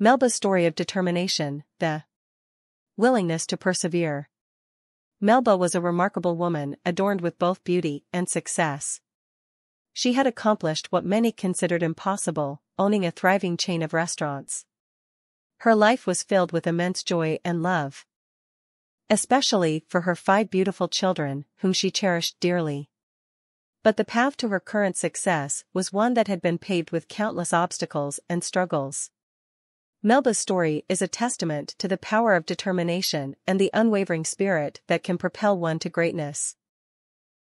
Melba's story of determination, the willingness to persevere. Melba was a remarkable woman adorned with both beauty and success. She had accomplished what many considered impossible, owning a thriving chain of restaurants. Her life was filled with immense joy and love. Especially for her five beautiful children, whom she cherished dearly. But the path to her current success was one that had been paved with countless obstacles and struggles. Melba's story is a testament to the power of determination and the unwavering spirit that can propel one to greatness.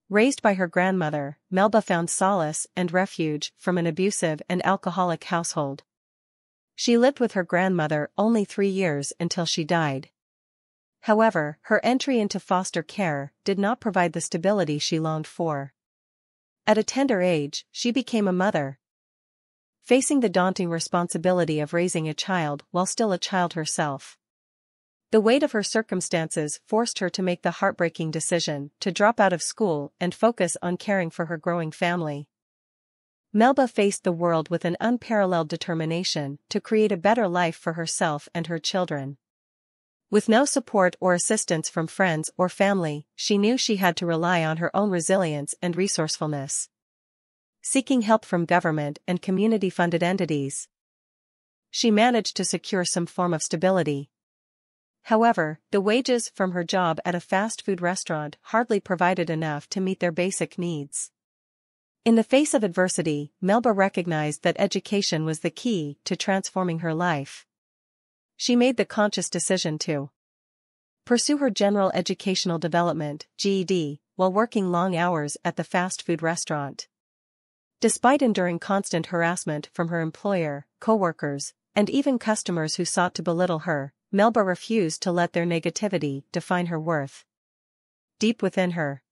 Raised by her grandmother, Melba found solace and refuge from an abusive and alcoholic household. She lived with her grandmother only three years until she died. However, her entry into foster care did not provide the stability she longed for. At a tender age, she became a mother. Facing the daunting responsibility of raising a child while still a child herself. The weight of her circumstances forced her to make the heartbreaking decision to drop out of school and focus on caring for her growing family. Melba faced the world with an unparalleled determination to create a better life for herself and her children. With no support or assistance from friends or family, she knew she had to rely on her own resilience and resourcefulness. Seeking help from government and community-funded entities, she managed to secure some form of stability, However, the wages from her job at a fast food restaurant hardly provided enough to meet their basic needs. In the face of adversity, Melba recognized that education was the key to transforming her life. She made the conscious decision to pursue her general educational development GED, while working long hours at the fast food restaurant. Despite enduring constant harassment from her employer, co-workers, and even customers who sought to belittle her, Melba refused to let their negativity define her worth. Deep within her,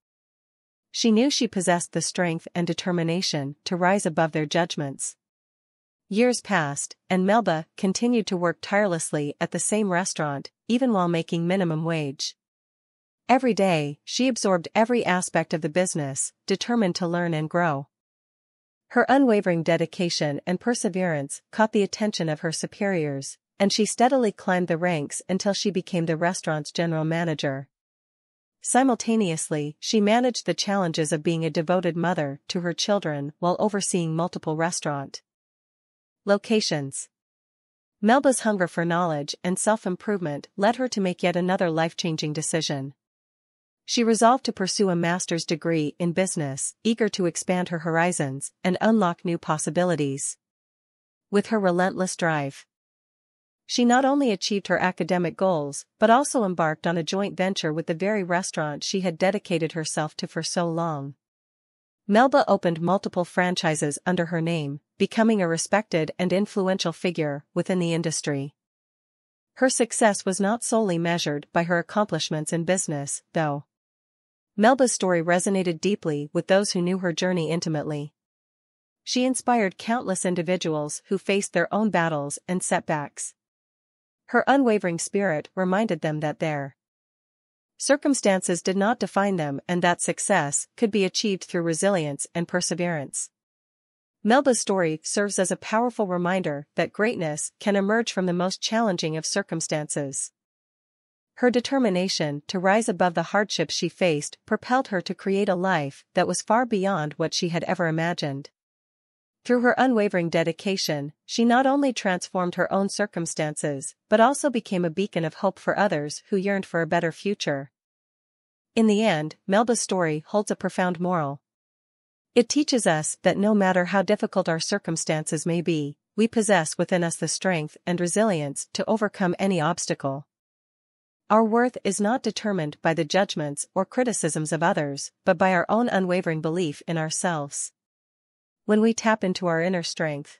she knew she possessed the strength and determination to rise above their judgments. Years passed, and Melba continued to work tirelessly at the same restaurant, even while making minimum wage. Every day, she absorbed every aspect of the business, determined to learn and grow. Her unwavering dedication and perseverance caught the attention of her superiors, and she steadily climbed the ranks until she became the restaurant's general manager. Simultaneously, she managed the challenges of being a devoted mother to her children while overseeing multiple restaurant locations. Melba's hunger for knowledge and self-improvement led her to make yet another life-changing decision. She resolved to pursue a master's degree in business, eager to expand her horizons and unlock new possibilities. With her relentless drive, she not only achieved her academic goals, but also embarked on a joint venture with the very restaurant she had dedicated herself to for so long. Melba opened multiple franchises under her name, becoming a respected and influential figure within the industry. Her success was not solely measured by her accomplishments in business, though. Melba's story resonated deeply with those who knew her journey intimately. She inspired countless individuals who faced their own battles and setbacks. Her unwavering spirit reminded them that their circumstances did not define them and that success could be achieved through resilience and perseverance. Melba's story serves as a powerful reminder that greatness can emerge from the most challenging of circumstances. Her determination to rise above the hardships she faced propelled her to create a life that was far beyond what she had ever imagined. Through her unwavering dedication, she not only transformed her own circumstances, but also became a beacon of hope for others who yearned for a better future. In the end, Melba's story holds a profound moral. It teaches us that no matter how difficult our circumstances may be, we possess within us the strength and resilience to overcome any obstacle. Our worth is not determined by the judgments or criticisms of others, but by our own unwavering belief in ourselves. When we tap into our inner strength,